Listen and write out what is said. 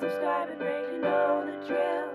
subscribe, and ring, you know the drill.